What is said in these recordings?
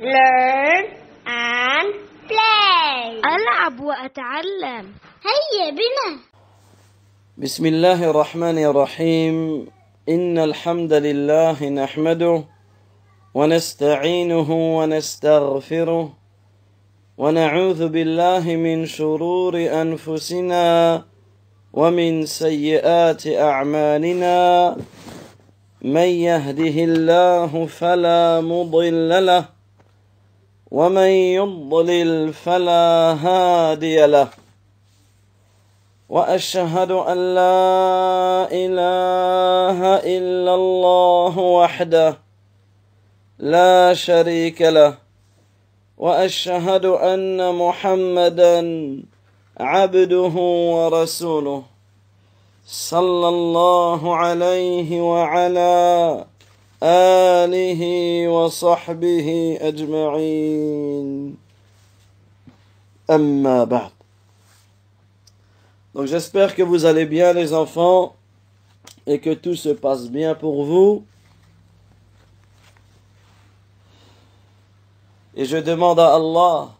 learn and play. ألعب وأتعلم. هيا بنا. بسم الله الرحمن الرحيم. إن الحمد لله نحمده ونستعينه ونستغفره ونعوذ بالله من شرور أنفسنا ومن سيئات أعمالنا. من يهده الله فلا مضل له ومن يضلل فلا هادي له واشهد ان لا اله الا الله وحده لا شريك له واشهد ان محمدا عبده ورسوله صلى الله عليه وعلى اله وصحبه اجمعين اما بعد Donc j'espère que vous allez bien les enfants et que tout se passe bien pour vous. Et je demande à Allah,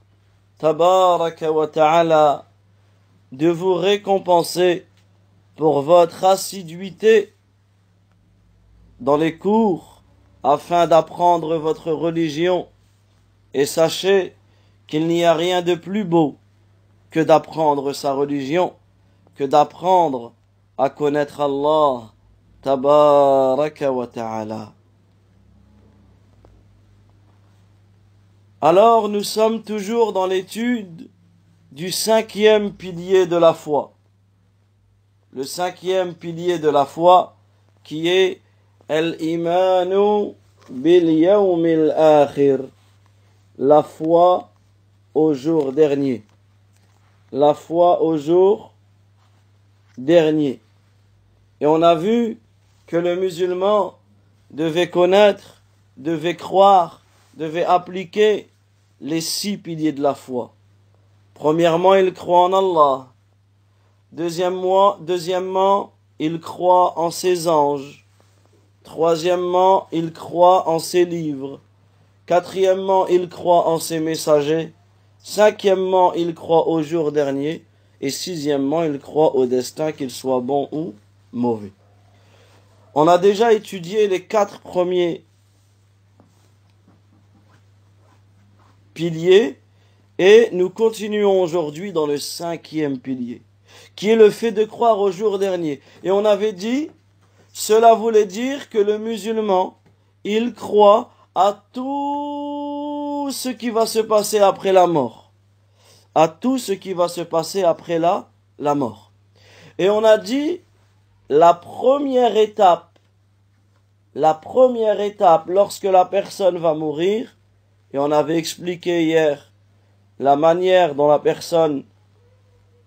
tabaraka wa ta'ala, de vous récompenser pour votre assiduité dans les cours afin d'apprendre votre religion. Et sachez qu'il n'y a rien de plus beau que d'apprendre sa religion que d'apprendre à connaître Allah tabaraka wa ta'ala. Alors nous sommes toujours dans l'étude du cinquième pilier de la foi. Le cinquième pilier de la foi qui est Al-Imanu bil. La foi au jour dernier. La foi au jour dernier. Et on a vu que le musulman devait connaître, devait croire, devait appliquer les six piliers de la foi. Premièrement, il croit en Allah. Deuxièmement, il croit en ses anges. Troisièmement, il croit en ses livres. Quatrièmement, il croit en ses messagers. Cinquièmement, il croit au jour dernier. Et sixièmement, il croit au destin, qu'il soit bon ou mauvais. On a déjà étudié les quatre premiers piliers et nous continuons aujourd'hui dans le cinquième pilier, qui est le fait de croire au jour dernier. Et on avait dit, cela voulait dire que le musulman, il croit à tout ce qui va se passer après la mort à tout ce qui va se passer après la, la mort. Et on a dit la première étape, la première étape lorsque la personne va mourir, et on avait expliqué hier la manière dont la personne,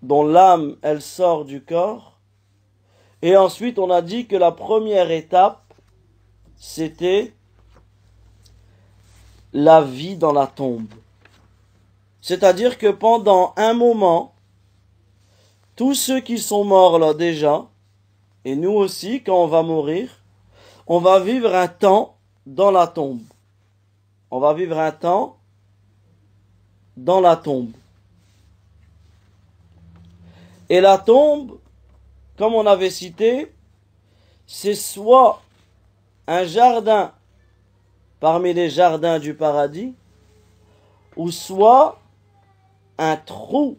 dont l'âme, elle sort du corps, et ensuite on a dit que la première étape, c'était la vie dans la tombe. C'est-à-dire que pendant un moment, tous ceux qui sont morts là déjà, et nous aussi, quand on va mourir, on va vivre un temps dans la tombe. On va vivre un temps dans la tombe. Et la tombe, comme on avait cité, c'est soit un jardin parmi les jardins du paradis, ou soit un trou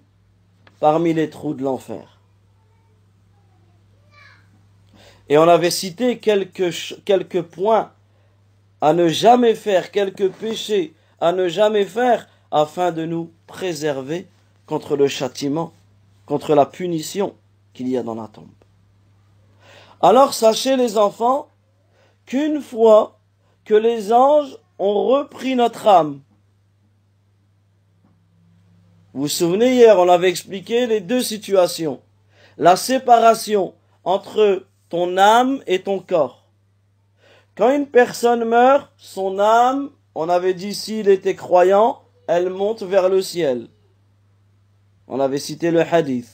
parmi les trous de l'enfer. Et on avait cité quelques, points à ne jamais faire, quelques péchés à ne jamais faire afin de nous préserver contre le châtiment, contre la punition qu'il y a dans la tombe. Alors sachez les enfants qu'une fois que les anges ont repris notre âme, vous vous souvenez hier, on avait expliqué les deux situations. La séparation entre ton âme et ton corps. Quand une personne meurt, son âme, on avait dit s'il était croyant, elle monte vers le ciel. On avait cité le hadith.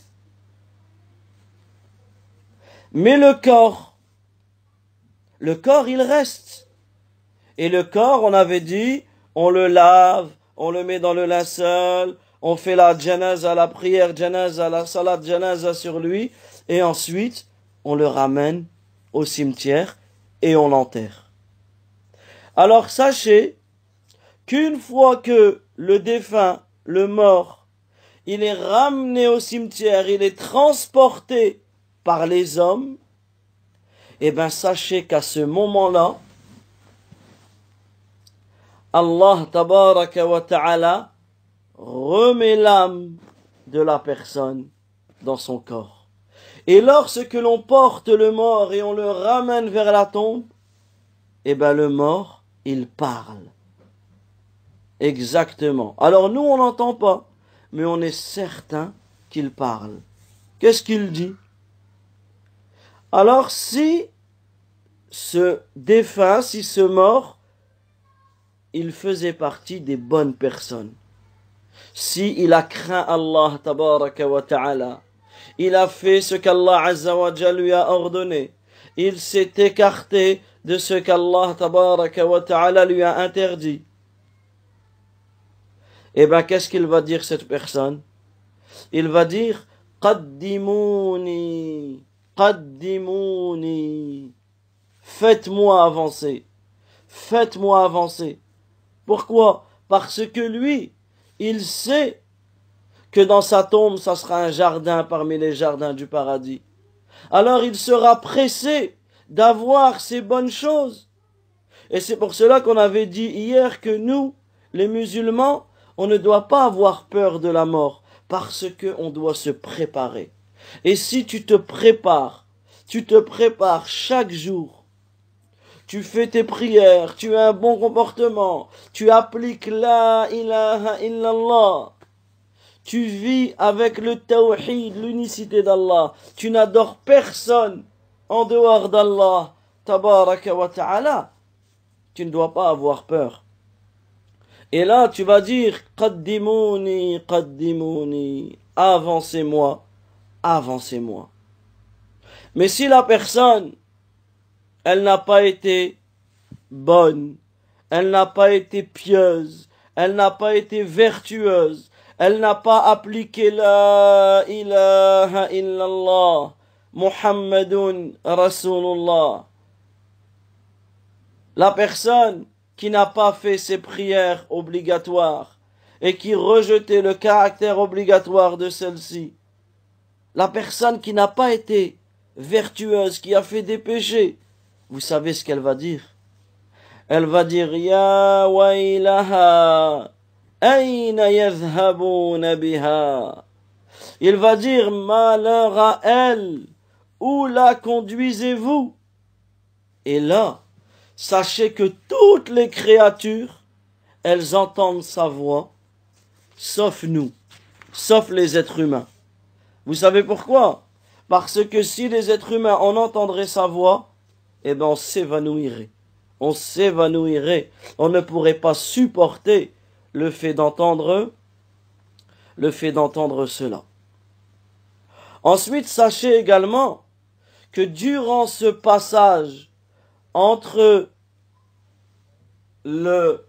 Mais le corps, le corps il reste. Et le corps, on avait dit, on le lave, on le met dans le linceul, on fait la janaza, la prière janaza, la salade janaza sur lui, et ensuite, on le ramène au cimetière et on l'enterre. Alors sachez qu'une fois que le défunt, le mort, il est ramené au cimetière, il est transporté les hommes, eh bien sachez qu'à ce moment-là, Allah tabaraka wa ta'ala remet l'âme de la personne dans son corps. Et lorsque l'on porte le mort et on le ramène vers la tombe, eh bien le mort, il parle. Exactement. Alors nous, on n'entend pas, mais on est certain qu'il parle. Qu'est-ce qu'il dit? Alors si ce défunt, si ce mort, il faisait partie des bonnes personnes, si il a craint Allah tabaraka wa ta'ala, il a fait ce qu'Allah azza lui a ordonné, il s'est écarté de ce qu'Allah tabaraka wa ta'ala lui a interdit. Eh bien, qu'est-ce qu'il va dire cette personne? Il va dire Qaddimouni, Faites-moi avancer. Faites-moi avancer. Pourquoi? Parce que lui, il sait que dans sa tombe, ça sera un jardin parmi les jardins du paradis. Alors il sera pressé d'avoir ces bonnes choses. Et c'est pour cela qu'on avait dit hier que nous, les musulmans, on ne doit pas avoir peur de la mort, parce que on doit se préparer. Et si tu te prépares, tu te prépares chaque jour, tu fais tes prières, tu as un bon comportement, tu appliques la ilaha illallah, tu vis avec le tawhid, l'unicité d'Allah, tu n'adores personne en dehors d'Allah, tabaraka wa ta'ala, tu ne dois pas avoir peur. Et là, tu vas dire, qaddimouni, qaddimouni, avancez-moi, avancez-moi. Mais si la personne, elle n'a pas été bonne, elle n'a pas été pieuse, elle n'a pas été vertueuse, elle n'a pas appliqué la ilaha illallah, Muhammadun Rasulullah. La personne qui n'a pas fait ses prières obligatoires et qui rejetait le caractère obligatoire de celle-ci. La personne qui n'a pas été vertueuse, qui a fait des péchés, vous savez ce qu'elle va dire? Elle va dire Ya wailaha Il va dire malheur à elle, où la conduisez-vous? Et là, sachez que toutes les créatures, elles entendent sa voix, sauf nous, sauf les êtres humains. Vous savez pourquoi? Parce que si les êtres humains en entendraient sa voix, eh bien on s'évanouirait. On s'évanouirait. On ne pourrait pas supporter le fait d'entendre le fait d'entendre cela. Ensuite, sachez également que durant ce passage entre le,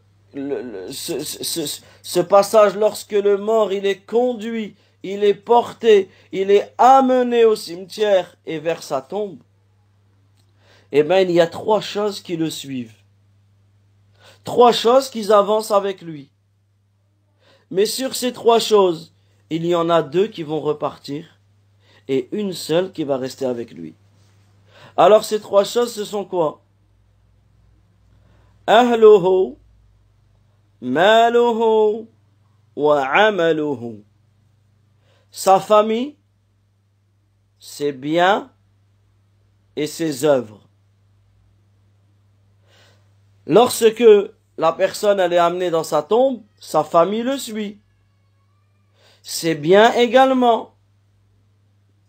ce, passage lorsque le mort il est conduit, il est porté, il est amené au cimetière et vers sa tombe, eh bien, il y a trois choses qui le suivent. Trois choses qui avancent avec lui. Mais sur ces trois choses, il y en a deux qui vont repartir et une seule qui va rester avec lui. Alors ces trois choses, ce sont quoi? Maluhu wa sa famille ses biens et ses œuvres lorsque la personne elle est amenée dans sa tombe sa famille le suit ses biens également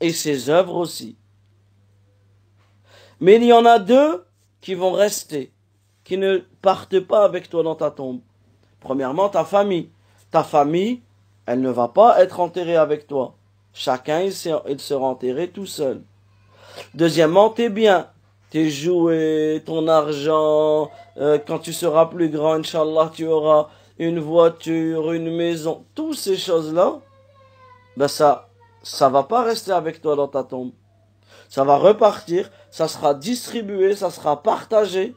et ses œuvres aussi mais il y en a deux qui vont rester qui ne partent pas avec toi dans ta tombe. Premièrement, ta famille. Ta famille, elle ne va pas être enterrée avec toi. Chacun, il sera enterré tout seul. Deuxièmement, tes biens. tes jouets, ton argent, euh, quand tu seras plus grand, Inch'Allah, tu auras une voiture, une maison, toutes ces choses-là, ben ça, ça va pas rester avec toi dans ta tombe. Ça va repartir, ça sera distribué, ça sera partagé.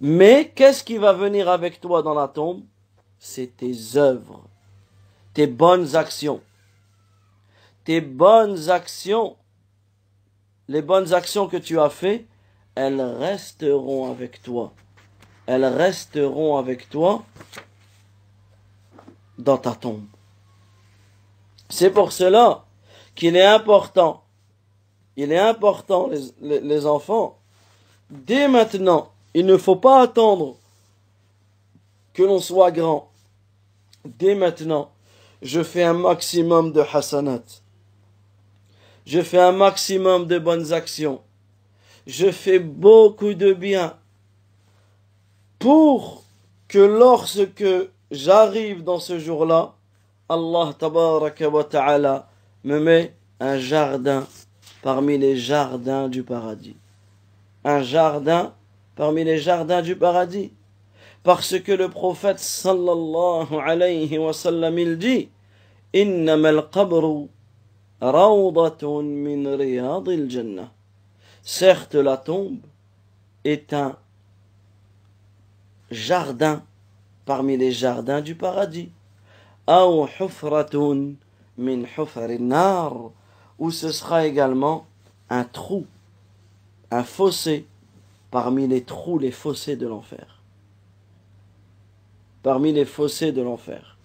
Mais qu'est-ce qui va venir avec toi dans la tombe? C'est tes œuvres, tes bonnes actions. Tes bonnes actions les bonnes actions que tu as faites, elles resteront avec toi. Elles resteront avec toi dans ta tombe. C'est pour cela qu'il est important, il est important, les, les, enfants, dès maintenant, il ne faut pas attendre que l'on soit grand. Dès maintenant, je fais un maximum de hasanat je fais un maximum de bonnes actions, je fais beaucoup de bien pour que lorsque j'arrive dans ce jour-là, Allah ta'ala me met un jardin parmi les jardins du paradis. Un jardin parmi les jardins du paradis. Parce que le prophète sallallahu alayhi wa sallam il dit, al qabru Certes, la tombe est un jardin parmi les jardins du paradis. Ou ce sera également un trou, un fossé parmi les trous, les fossés de l'enfer. Parmi les fossés de l'enfer.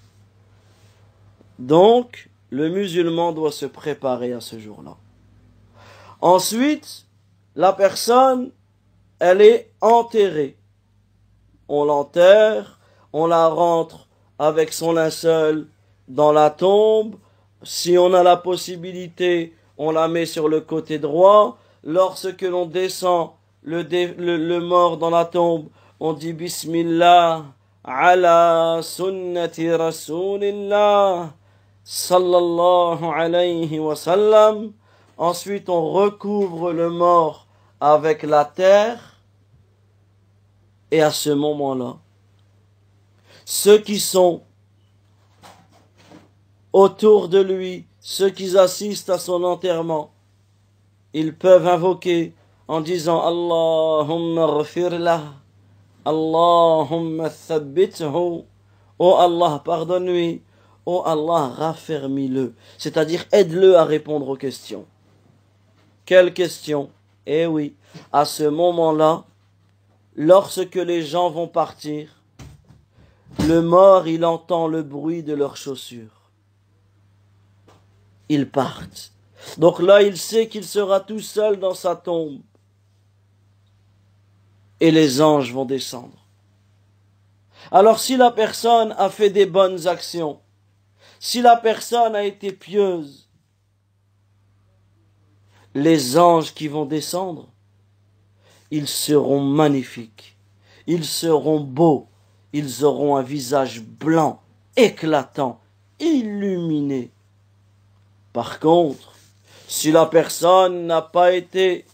Donc, le musulman doit se préparer à ce jour-là. Ensuite, la personne, elle est enterrée. On l'enterre, on la rentre avec son linceul dans la tombe. Si on a la possibilité, on la met sur le côté droit. Lorsque l'on descend le, le, mort dans la tombe, on dit Bismillah sunnati rasulillah sallallahu alayhi wa sallam. Ensuite, on recouvre le mort avec la terre. Et à ce moment-là, ceux qui sont autour de lui, ceux qui assistent à son enterrement, ils peuvent invoquer en disant Allahumma ghfirlah, Allahumma Oh Allah, pardonne-lui, Oh Allah, raffermis-le, c'est-à-dire aide-le à répondre aux questions. Quelles questions? Eh oui, à ce moment-là, lorsque les gens vont partir, le mort, il entend le bruit de leurs chaussures. Ils partent. Donc là, il sait qu'il sera tout seul dans sa tombe. Et les anges vont descendre. Alors si la personne a fait des bonnes actions, si la personne a été pieuse, les anges qui vont descendre, ils seront magnifiques, ils seront beaux, ils auront un visage blanc, éclatant, illuminé. Par contre, si la personne n'a pas été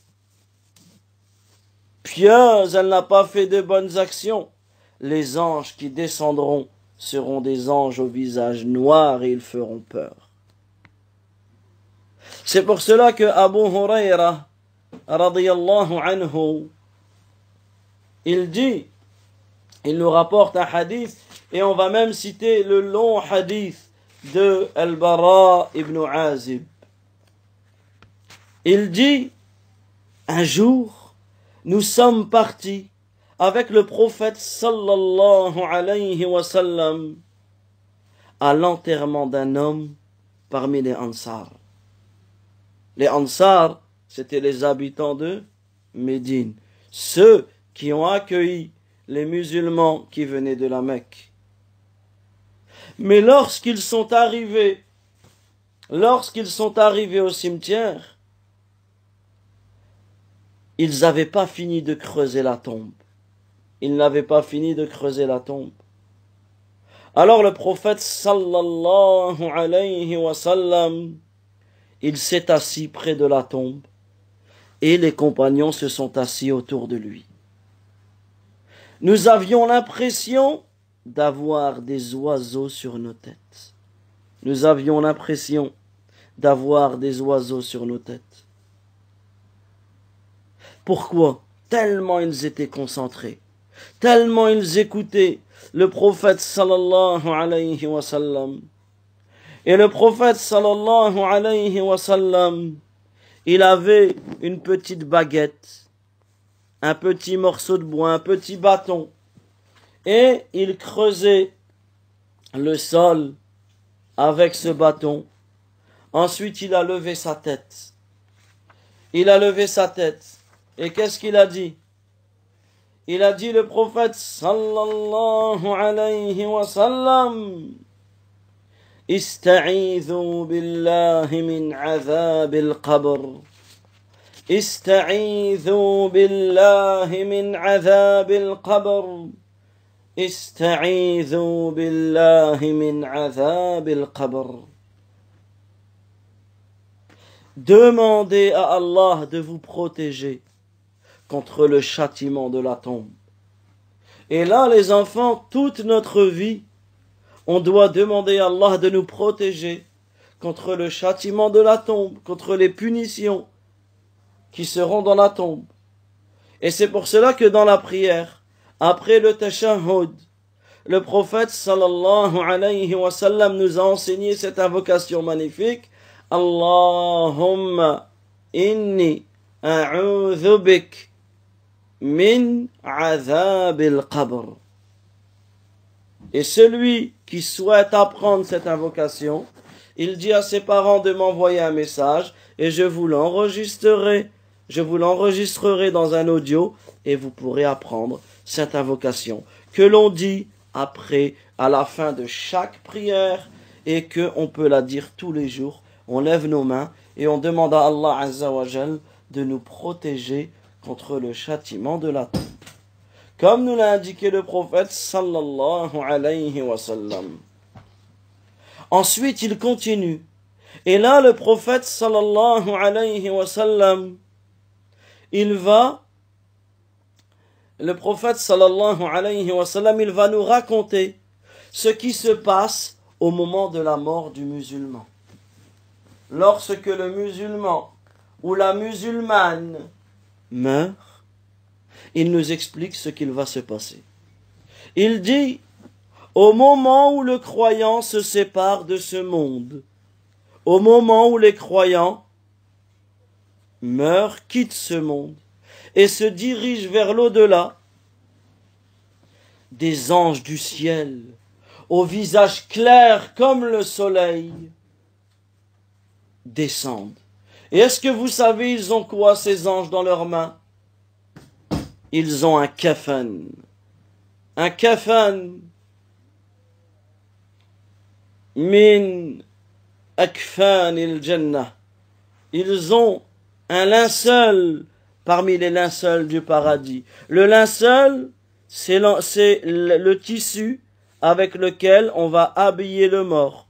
pieuse, elle n'a pas fait de bonnes actions, les anges qui descendront seront des anges au visage noir et ils feront peur. C'est pour cela que Abu Huraira, radiyallahu anhu, il dit, il nous rapporte un hadith, et on va même citer le long hadith de Al-Bara ibn Azib. Il dit, un jour, nous sommes partis avec le prophète sallallahu alayhi wa sallam à l'enterrement d'un homme parmi les Ansar. Les Ansar, c'était les habitants de Médine, ceux qui ont accueilli les musulmans qui venaient de la Mecque. Mais lorsqu'ils sont arrivés, lorsqu'ils sont arrivés au cimetière, ils n'avaient pas fini de creuser la tombe il n'avait pas fini de creuser la tombe. Alors le prophète sallallahu alayhi wa sallam, il s'est assis près de la tombe et les compagnons se sont assis autour de lui. Nous avions l'impression d'avoir des oiseaux sur nos têtes. Nous avions l'impression d'avoir des oiseaux sur nos têtes. Pourquoi Tellement ils étaient concentrés, tellement ils écoutaient le prophète sallallahu alayhi wa. Et le prophète sallallahu alayhi wa sallam, il avait une petite baguette, un petit morceau de bois, un petit bâton, et il creusait le sol avec ce bâton. Ensuite, il a levé sa tête. Il a levé sa tête. Et qu'est-ce qu'il a dit Il a dit le prophète sallallahu alayhi wa sallam استعيذوا بالله من عذاب القبر استعيذوا بالله من عذاب القبر استعيذوا بالله من عذاب القبر Demandez à Allah de vous protéger contre le châtiment de la tombe. Et là, les enfants, toute notre vie, on doit demander à Allah de nous protéger contre le châtiment de la tombe, contre les punitions qui seront dans la tombe. Et c'est pour cela que dans la prière, après le tashahhud, le prophète sallallahu alayhi wa nous a enseigné cette invocation magnifique. Allahumma inni a'udhu min azab al-qabr. Et celui qui souhaite apprendre cette invocation, il dit à ses parents de m'envoyer un message et je vous l'enregistrerai. Je vous l'enregistrerai dans un audio et vous pourrez apprendre cette invocation que l'on dit après, à la fin de chaque prière et que on peut la dire tous les jours. On lève nos mains et on demande à Allah Azzawajal de nous protéger contre le châtiment de la tombe comme nous l'a indiqué le prophète sallallahu alayhi wa sallam. Ensuite, il continue. Et là, le prophète sallallahu alayhi wa sallam, il va, le prophète sallallahu alayhi wa sallam, il va nous raconter ce qui se passe au moment de la mort du musulman. Lorsque le musulman ou la musulmane meurt, il nous explique ce qu'il va se passer. Il dit, au moment où le croyant se sépare de ce monde, au moment où les croyants meurent, quittent ce monde et se dirigent vers l'au-delà, des anges du ciel, au visage clair comme le soleil, descendent. Et est-ce que vous savez, ils ont quoi ces anges dans leurs mains? Ils ont un kafan. Un kafan min akfan il jannah. Ils ont un linceul parmi les linceuls du paradis. Le linceul, c'est le, le tissu avec lequel on va habiller le mort.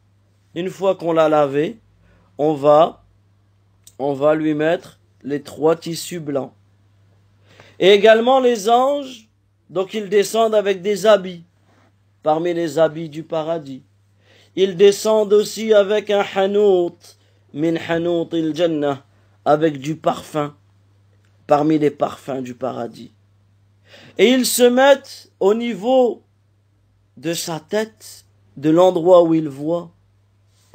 Une fois qu'on l'a lavé, on va, on va lui mettre les trois tissus blancs. Et également les anges, donc ils descendent avec des habits, parmi les habits du paradis. Ils descendent aussi avec un hanout, min hanout il jannah, avec du parfum, parmi les parfums du paradis. Et ils se mettent au niveau de sa tête, de l'endroit où il voit.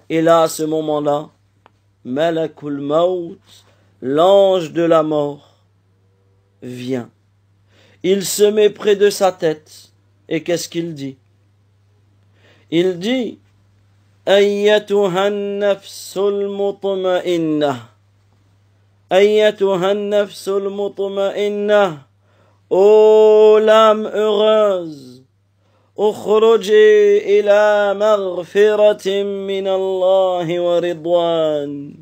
Et là, à ce moment-là, Malakul Maut, l'ange de la mort, vient. Il se met près de sa tête. Et qu'est-ce qu'il dit Il dit أيتها النفس المطمئنة أيتها النفس المطمئنة Ô l'âme heureuse اخرجي إلى مغفرة من الله ورضوان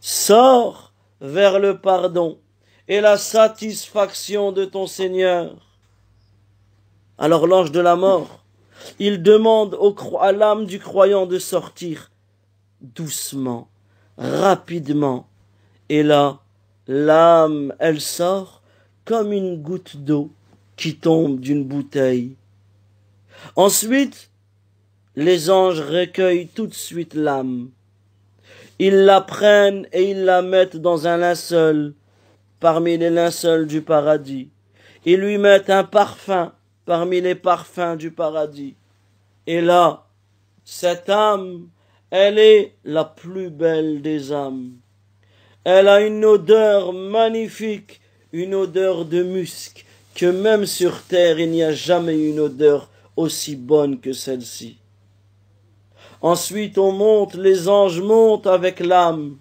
Sors vers le pardon et la satisfaction de ton Seigneur. Alors l'ange de la mort, il demande au, à l'âme du croyant de sortir doucement, rapidement. Et là, l'âme, elle sort comme une goutte d'eau qui tombe d'une bouteille. Ensuite, les anges recueillent tout de suite l'âme. Ils la prennent et ils la mettent dans un linceul parmi les linceuls du paradis. Ils lui mettent un parfum parmi les parfums du paradis. Et là, cette âme, elle est la plus belle des âmes. Elle a une odeur magnifique, une odeur de musc, que même sur terre il n'y a jamais une odeur aussi bonne que celle-ci. Ensuite on monte, les anges montent avec l'âme.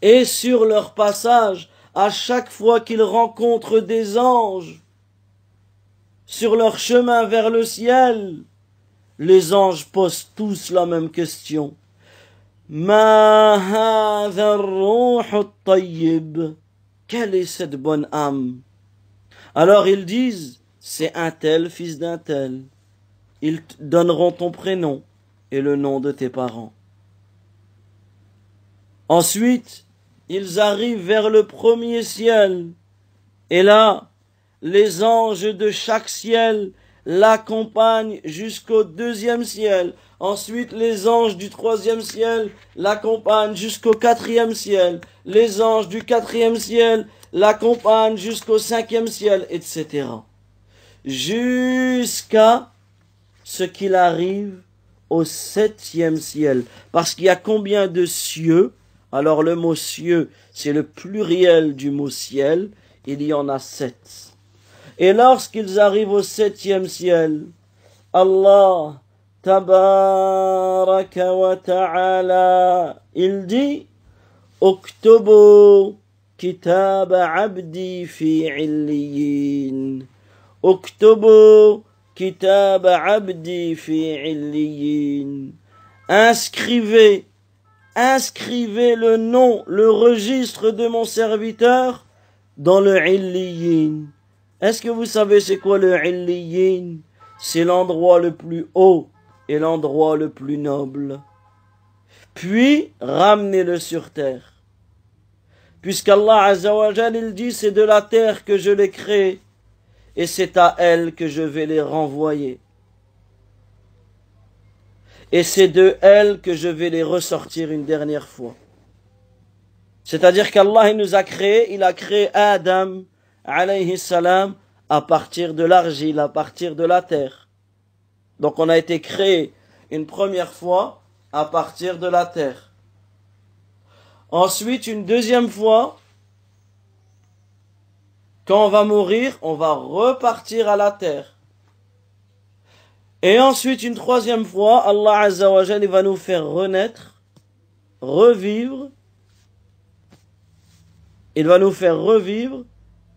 Et sur leur passage, à chaque fois qu'ils rencontrent des anges, sur leur chemin vers le ciel, les anges posent tous la même question. Quelle est cette bonne âme? Alors ils disent, c'est un tel fils d'un tel. Ils te donneront ton prénom et le nom de tes parents. Ensuite, ils arrivent vers le premier ciel. Et là, les anges de chaque ciel l'accompagnent jusqu'au deuxième ciel. Ensuite, les anges du troisième ciel l'accompagnent jusqu'au quatrième ciel. Les anges du quatrième ciel l'accompagnent jusqu'au cinquième ciel, etc. Jusqu'à ce qu'il arrive au septième ciel. Parce qu'il y a combien de cieux? Alors le mot cieux, c'est le pluriel du mot ciel. Il y en a sept. Et lorsqu'ils arrivent au septième ciel, Allah, tabaraka wa ta'ala, il dit, Oktobo kitab abdi fi illiyin. Oktobo kitab abdi fi. Inscrivez, inscrivez le nom, le registre de mon serviteur dans le illiyin. Est-ce que vous savez c'est quoi le Illiyin? C'est l'endroit le plus haut et l'endroit le plus noble. Puis, ramenez-le sur terre. Puisqu'Allah Azzawajal, il dit, c'est de la terre que je l'ai créé, et c'est à elle que je vais les renvoyer. Et c'est de elle que je vais les ressortir une dernière fois. C'est-à-dire qu'Allah nous a créé, il a créé Adam, alayhi salam, à partir de l'argile, à partir de la terre. Donc on a été créé une première fois à partir de la terre. Ensuite, une deuxième fois, quand on va mourir, on va repartir à la terre. Et ensuite, une troisième fois, Allah Azzawajal, va nous faire renaître, revivre. Il va nous faire revivre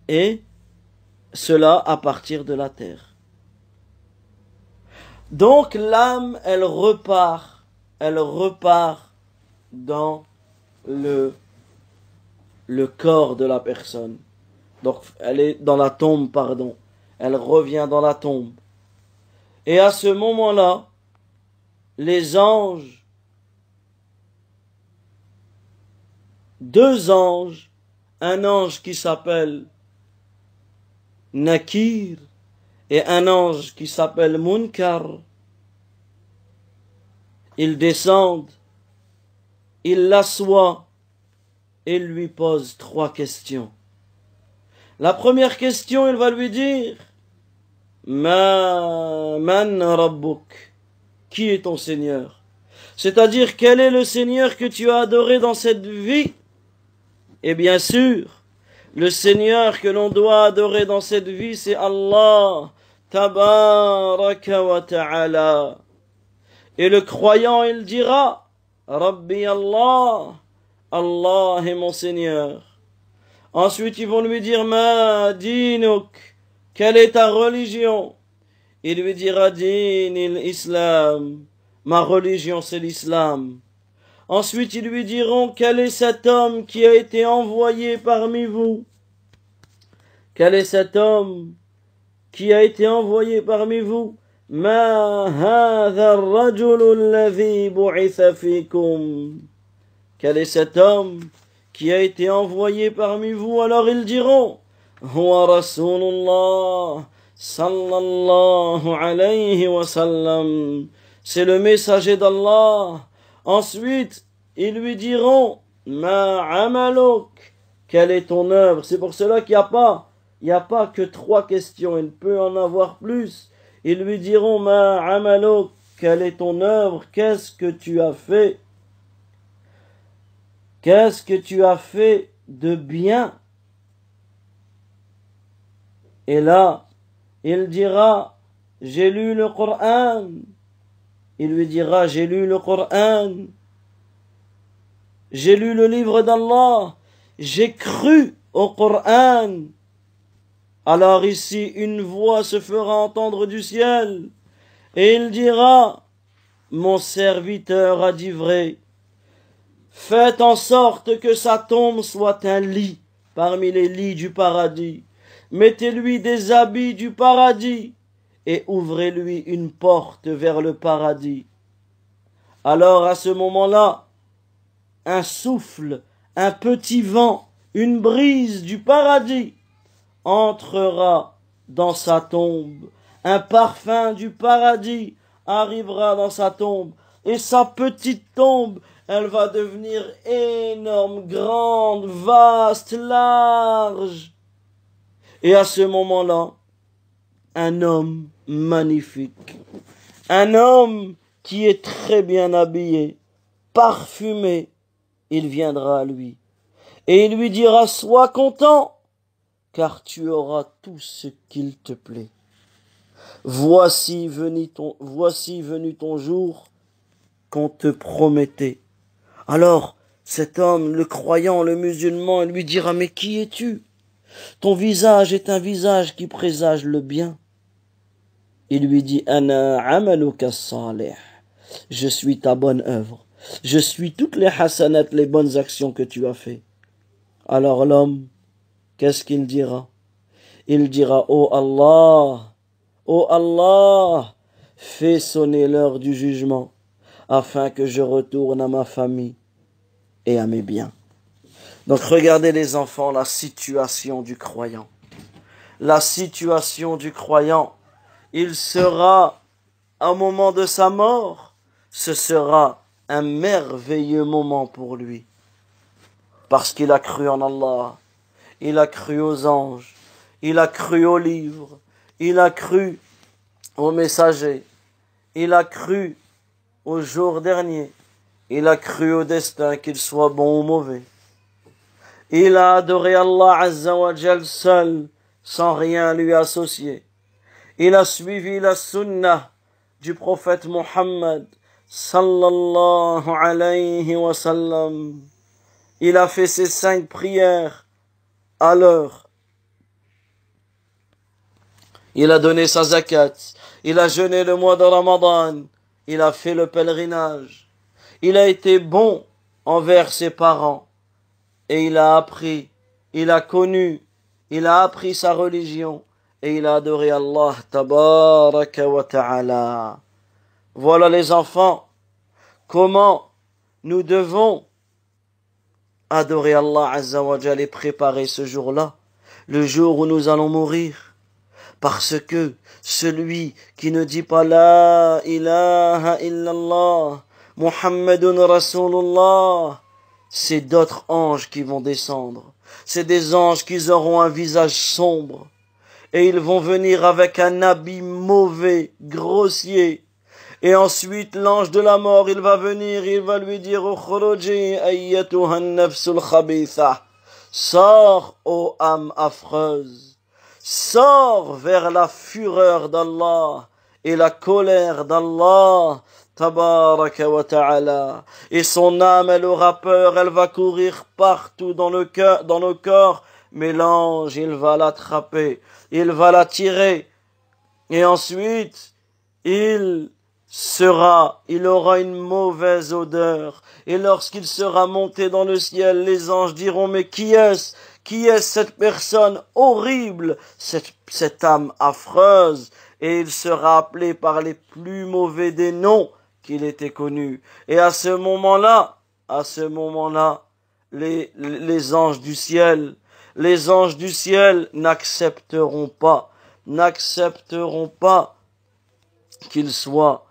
et cela à partir de la terre. Donc l'âme, elle repart, elle repart dans le, le corps de la personne. Donc elle est dans la tombe, pardon. Elle revient dans la tombe. Et à ce moment-là, les anges, deux anges, un ange qui s'appelle Nakir et un ange qui s'appelle Munkar. Ils descendent, ils l'assoient et lui posent trois questions. La première question, il va lui dire Ma man rabbuk Qui est ton Seigneur? C'est-à-dire, quel est le Seigneur que tu as adoré dans cette vie? Et bien sûr, le Seigneur que l'on doit adorer dans cette vie, c'est Allah. Tabaraka wa ta'ala. Et le croyant, il dira, Rabbi Allah, Allah est mon Seigneur. Ensuite, ils vont lui dire, Ma dinuk, quelle est ta religion? Il lui dira, Din l'Islam. Ma religion, c'est l'Islam. Ensuite, ils lui diront, quel est cet homme qui a été envoyé parmi vous? Quel est cet homme qui a été envoyé parmi vous? Ma Quel est cet homme qui a été envoyé parmi vous Alors ils diront, Huwa Rasulullah sallallahu alayhi wa sallam. C'est le messager d'Allah. Ensuite, ils lui diront, Ma amaluk, quelle est ton œuvre? C'est pour cela qu'il n'y a pas, il n'y a pas que trois questions, il peut en avoir plus. Ils lui diront, Ma amaluk, quelle est ton œuvre? Qu'est-ce que tu as fait? Qu'est-ce que tu as fait de bien? Et là, il dira, j'ai lu le Coran. Il lui dira, j'ai lu le Coran. J'ai lu le livre d'Allah. J'ai cru au Coran. Alors ici, une voix se fera entendre du ciel. Et il dira, mon serviteur a dit vrai. Faites en sorte que sa tombe soit un lit parmi les lits du paradis. Mettez-lui des habits du paradis et ouvrez-lui une porte vers le paradis. Alors à ce moment-là, un souffle, un petit vent, une brise du paradis entrera dans sa tombe. Un parfum du paradis arrivera dans sa tombe. Et sa petite tombe, elle va devenir énorme, grande, vaste, large. Et à ce moment-là, un homme magnifique, un homme qui est très bien habillé, parfumé, il viendra à lui. Et il lui dira, sois content, car tu auras tout ce qu'il te plaît. Voici venu ton, voici venu ton jour qu'on te promettait. Alors, cet homme, le croyant, le musulman, lui dira, mais qui es-tu? Ton visage est un visage qui présage le bien. Il lui dit, Ana. Je suis ta bonne œuvre. Je suis toutes les hasanat, les bonnes actions que tu as fait. Alors l'homme, qu'est-ce qu'il dira? Il dira, Oh Allah, oh Allah, fais sonner l'heure du jugement, afin que je retourne à ma famille et à mes biens. Donc regardez les enfants, la situation du croyant. La situation du croyant, il sera, au moment de sa mort, ce sera un merveilleux moment pour lui. Parce qu'il a cru en Allah, il a cru aux anges, il a cru aux livres, il a cru aux messagers, il a cru au jour dernier, il a cru au destin, qu'il soit bon ou mauvais. Il a adoré Allah Azza wa seul, sans rien lui associer. Il a suivi la sunnah du prophète Muhammad sallallahu alayhi wa sallam. Il a fait ses cinq prières à l'heure. Il a donné sa zakat. Il a jeûné le mois de Ramadan. Il a fait le pèlerinage. Il a été bon envers ses parents. Et il a appris, il a connu, il a appris sa religion. Et il a adoré Allah tabaraka wa ta'ala. Voilà les enfants. Comment nous devons adorer Allah Azza wa et préparer ce jour-là, le jour où nous allons mourir. Parce que celui qui ne dit pas la ilaha illallah, Muhammadun Rasulullah, c'est d'autres anges qui vont descendre. C'est des anges qui auront un visage sombre. Et ils vont venir avec un habit mauvais, grossier, et ensuite, l'ange de la mort, il va venir, il va lui dire, Sors, ô âme affreuse. Sors vers la fureur d'Allah et la colère d'Allah. Tabaraka wa ta'ala. Et son âme, elle aura peur, elle va courir partout dans le cœur, dans nos corps. Mais l'ange, il va l'attraper, il va la tirer. Et ensuite, il sera, il aura une mauvaise odeur. Et lorsqu'il sera monté dans le ciel, les anges diront, mais qui est-ce? Qui est cette personne horrible, cette, cette âme affreuse? Et il sera appelé par les plus mauvais des noms qu'il était connu. Et à ce moment-là, à ce moment-là, les, anges du ciel. Les anges du ciel n'accepteront pas, n'accepteront pas qu'il soit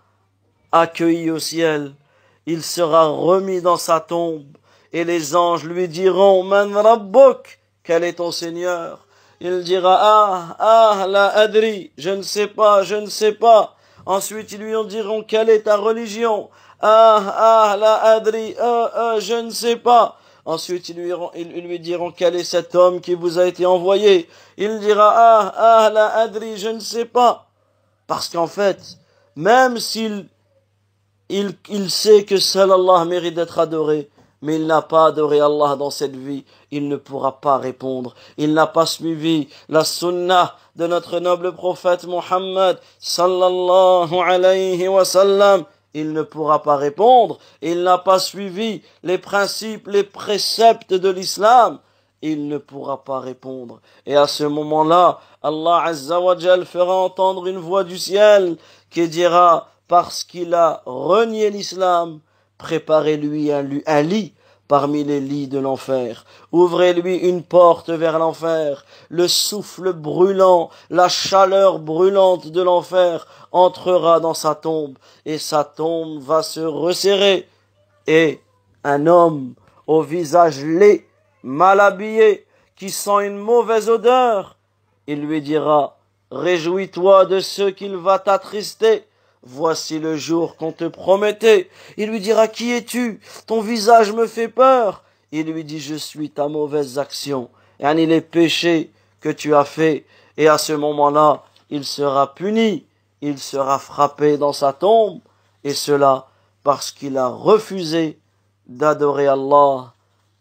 accueilli au ciel. Il sera remis dans sa tombe et les anges lui diront Man quel est ton Seigneur? Il dira Ah, ah, la adri, je ne sais pas, je ne sais pas. Ensuite, ils lui diront Quelle est ta religion? Ah, ah, la adri, ah, ah, je ne sais pas. Ensuite, ils lui, ils lui diront Quel est cet homme qui vous a été envoyé? Il dira Ah, ah, la adri, je ne sais pas. Parce qu'en fait, même s'il il, il sait que seul Allah mérite d'être adoré, mais il n'a pas adoré Allah dans cette vie, il ne pourra pas répondre. Il n'a pas suivi la sunnah de notre noble prophète Muhammad sallallahu alayhi wa sallam. Il ne pourra pas répondre. Il n'a pas suivi les principes, les préceptes de l'islam. Il ne pourra pas répondre. Et à ce moment-là, Allah Azza fera entendre une voix du ciel qui dira, parce qu'il a renié l'islam, préparez-lui un, lit parmi les lits de l'enfer. Ouvrez-lui une porte vers l'enfer. Le souffle brûlant, la chaleur brûlante de l'enfer entrera dans sa tombe, et sa tombe va se resserrer. Et un homme au visage laid, mal habillé, qui sent une mauvaise odeur, il lui dira, Réjouis-toi de ce qu'il va t'attrister, Voici le jour qu'on te promettait. Il lui dira, qui es-tu? Ton visage me fait peur. Il lui dit, je suis ta mauvaise action. Et les péchés que tu as fait. Et à ce moment-là, il sera puni. Il sera frappé dans sa tombe. Et cela parce qu'il a refusé d'adorer Allah.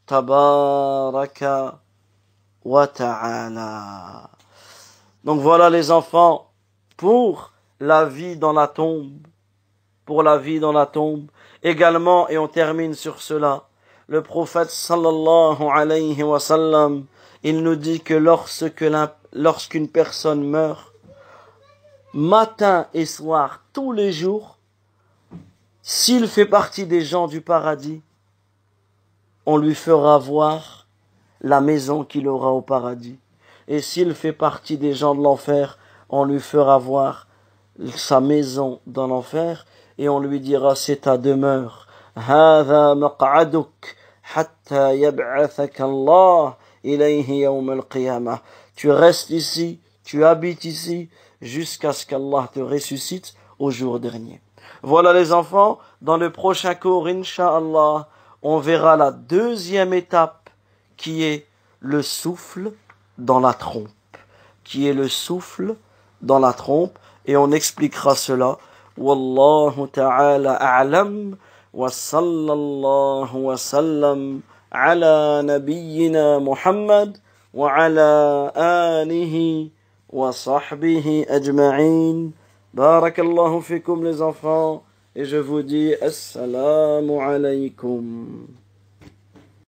Tabaraka wa ta'ala. Donc voilà les enfants, pour la vie dans la tombe, pour la vie dans la tombe. Également, et on termine sur cela, le prophète sallallahu alayhi wa sallam, il nous dit que lorsqu'une personne meurt, matin et soir, tous les jours, s'il fait partie des gens du paradis, on lui fera voir la maison qu'il aura au paradis. Et s'il fait partie des gens de l'enfer, on lui fera voir sa maison dans l'enfer et on lui dira c'est ta demeure. Tu restes ici, tu habites ici jusqu'à ce qu'Allah te ressuscite au jour dernier. Voilà les enfants, dans le prochain cours, Inch'Allah, on verra la deuxième étape qui est le souffle dans la trompe. Qui est le souffle dans la trompe? Et on expliquera cela. Wallahu ta'ala a'lam wa sallallahu wa sallam ala nabiyyina Muhammad wa ala alihi wa sahbihi ajma'in. Barakallahu fikum les enfants et je vous dis assalamu alaykum.